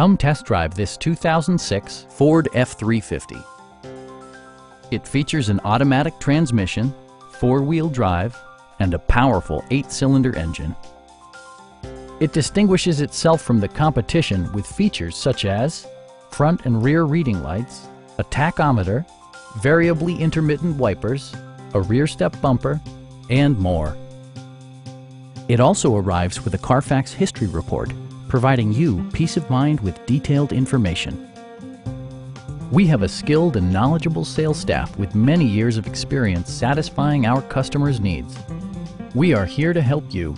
Come test drive this 2006 Ford F-350. It features an automatic transmission, four-wheel drive, and a powerful eight-cylinder engine. It distinguishes itself from the competition with features such as front and rear reading lights, a tachometer, variably intermittent wipers, a rear step bumper, and more. It also arrives with a Carfax history report, providing you peace of mind with detailed information. We have a skilled and knowledgeable sales staff with many years of experience satisfying our customers' needs. We are here to help you